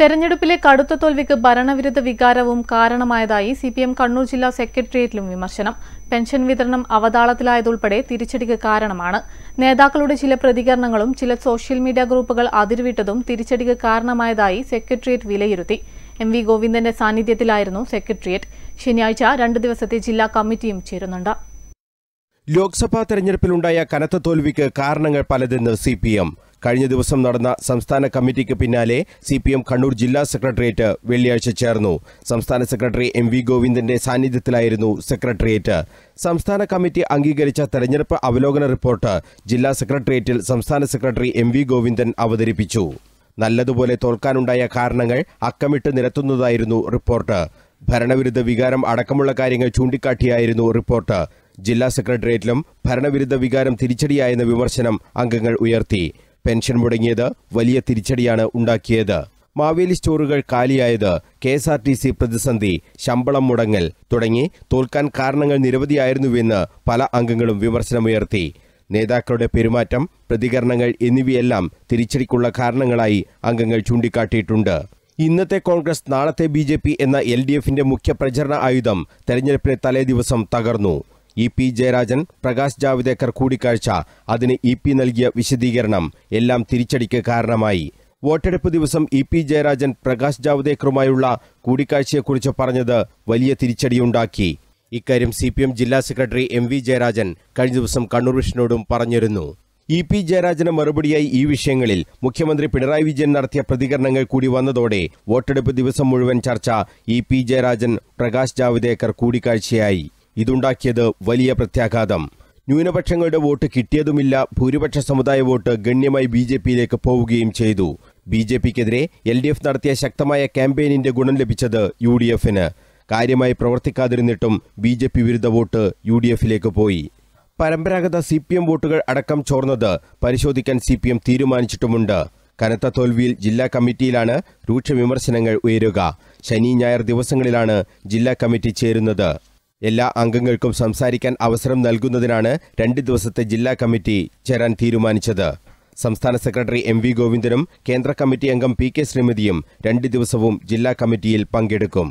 തെരഞ്ഞെടുപ്പിലെ കടുത്ത തോൽവിക്ക് ഭരണവിരുദ്ധ വികാരവും കാരണമായതായി സി പി എം കണ്ണൂർ ജില്ലാ സെക്രട്ടേറിയറ്റിലും വിമർശനം. പെൻഷൻ വിതരണം അവതാളത്തിലായതുൾപ്പെടെ തിരിച്ചടിക്ക് കാരണമാണ്. നേതാക്കളുടെ ചില പ്രതികരണങ്ങളും ചില സോഷ്യൽ മീഡിയ ഗ്രൂപ്പുകൾ അതിരുവിട്ടതും തിരിച്ചടിക്ക് കാരണമായതായി സെക്രട്ടേറിയറ്റ് വിലയിരുത്തി. എം വി ഗോവിന്ദന്റെ സാന്നിധ്യത്തിലായിരുന്നു സെക്രട്ടേറിയറ്റ്. ശനിയാഴ്ച രണ്ട് ദിവസത്തെ ജില്ലാ കമ്മിറ്റിയും ചേരുന്നുണ്ട്. ലോക്സഭാ തെരഞ്ഞെടുപ്പിലുണ്ടായ കനത്ത തോൽവിക്ക് കാരണങ്ങൾ പലതെന്ന് സി പി എം കഴിഞ്ഞ ദിവസം നടന്ന സംസ്ഥാന കമ്മിറ്റിക്ക് പിന്നാലെ സി പി എം കണ്ണൂർ ജില്ലാ സെക്രട്ടേറിയറ്റ് വെള്ളിയാഴ്ച ചേർന്നു. സംസ്ഥാന സെക്രട്ടറി എം വി ഗോവിന്ദന്റെ സാന്നിധ്യത്തിലായിരുന്നു സെക്രട്ടേറിയറ്റ്. സംസ്ഥാന കമ്മിറ്റി അംഗീകരിച്ച തെരഞ്ഞെടുപ്പ് അവലോകന റിപ്പോർട്ട് ജില്ലാ സെക്രട്ടേറിയറ്റിൽ സംസ്ഥാന സെക്രട്ടറി എം വി ഗോവിന്ദൻ അവതരിപ്പിച്ചു. നല്ലതുപോലെ തോൽക്കാനുണ്ടായ കാരണങ്ങൾ അക്കമിട്ട് നിരത്തുന്നതായിരുന്നു റിപ്പോർട്ട്. ഭരണവിരുദ്ധ വികാരം അടക്കമുള്ള കാര്യങ്ങൾ ചൂണ്ടിക്കാട്ടിയായിരുന്നു റിപ്പോർട്ട്. ജില്ലാ സെക്രട്ടേറിയറ്റിലും ഭരണവിരുദ്ധ വികാരം തിരിച്ചടിയായെന്ന വിമർശനം അംഗങ്ങൾ ഉയർത്തി. പെൻഷൻ മുടങ്ങിയത് വലിയ തിരിച്ചടിയാണ് ഉണ്ടാക്കിയത്. മാവേലി സ്റ്റോറുകൾ കാലിയായത് K S R T C പ്രതിസന്ധി ശമ്പളം മുടങ്ങൽ തുടങ്ങി തോൽക്കാൻ കാരണങ്ങൾ നിരവധിയായിരുന്നുവെന്ന് പല അംഗങ്ങളും വിമർശനമുയർത്തി. നേതാക്കളുടെ പെരുമാറ്റം പ്രതികരണങ്ങൾ എന്നിവയെല്ലാം തിരിച്ചടിക്കുള്ള കാരണങ്ങളായി അംഗങ്ങൾ ചൂണ്ടിക്കാട്ടിയിട്ടുണ്ട്. ഇന്നത്തെ കോൺഗ്രസ് നാളത്തെ ബി എന്ന എൽ മുഖ്യ പ്രചരണ ആയുധം തെരഞ്ഞെടുപ്പിന് തലേദിവസം തകർന്നു. ഇ പി ജയരാജൻ പ്രകാശ് ജാവ്ദേക്കർ കൂടിക്കാഴ്ച. അതിന് ഇ പി നൽകിയ വിശദീകരണം എല്ലാം തിരിച്ചടിക്ക് കാരണമായി. വോട്ടെടുപ്പ് ദിവസം ഇ പി ജയരാജൻ പ്രകാശ് ജാവ്ദേക്കറുമായുള്ള കൂടിക്കാഴ്ചയെക്കുറിച്ച് പറഞ്ഞത് വലിയ തിരിച്ചടിയുണ്ടാക്കി. ഇക്കാര്യം സി പി എം ജില്ലാ സെക്രട്ടറി എം വി ജയരാജൻ കഴിഞ്ഞ ദിവസം കണ്ണൂർ വിഷ്ണുവിനോടും പറഞ്ഞിരുന്നു. ഇ പി ജയരാജന് മറുപടിയായി ഈ വിഷയങ്ങളിൽ മുഖ്യമന്ത്രി പിണറായി വിജയൻ നടത്തിയ പ്രതികരണങ്ങൾ കൂടി വന്നതോടെ വോട്ടെടുപ്പ് ദിവസം മുഴുവൻ ചർച്ച ഇ പി ജയരാജൻ പ്രകാശ് ജാവ്ദേക്കർ കൂടിക്കാഴ്ചയായി. ഇതുണ്ടാക്കിയത് വലിയ പ്രത്യാഘാതം. ന്യൂനപക്ഷങ്ങളുടെ വോട്ട് കിട്ടിയതുമില്ല. ഭൂരിപക്ഷ സമുദായ വോട്ട് ഗണ്യമായി ബി ജെ പിയിലേക്ക് പോവുകയും ചെയ്തു. ബി ജെ പിക്കെതിരെ എൽ ഡി എഫ് നടത്തിയ ശക്തമായ ക്യാമ്പയിനിന്റെ ഗുണം ലഭിച്ചത് യു ഡി എഫിന്. കാര്യമായി പ്രവർത്തിക്കാതിരുന്നിട്ടും ബി ജെ പി വിരുദ്ധ വോട്ട് യു ഡി എഫിലേക്ക് പോയി. പരമ്പരാഗത സി പി എം വോട്ടുകൾ അടക്കം ചോർന്നത് പരിശോധിക്കാൻ സി പി എം തീരുമാനിച്ചിട്ടുമുണ്ട്. കനത്ത തോൽവിയിൽ ജില്ലാ കമ്മിറ്റിയിലാണ് രൂക്ഷ വിമർശനങ്ങൾ ഉയരുക. ശനി ഞായർ ദിവസങ്ങളിലാണ് ജില്ലാ കമ്മിറ്റി ചേരുന്നത്. എല്ലാ അംഗങ്ങൾക്കും സംസാരിക്കാൻ അവസരം നൽകുന്നതിനാണ് രണ്ട് ദിവസത്തെ ജില്ലാ കമ്മിറ്റി ചേരാൻ തീരുമാനിച്ചത്. സംസ്ഥാന സെക്രട്ടറി എം വി ഗോവിന്ദനും കേന്ദ്ര കമ്മിറ്റി അംഗം പി കെ ശ്രീമതിയും രണ്ട് ദിവസവും ജില്ലാ കമ്മിറ്റിയിൽ പങ്കെടുക്കും.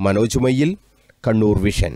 മനോജ് മയ്യിൽ കണ്ണൂർ വിഷൻ.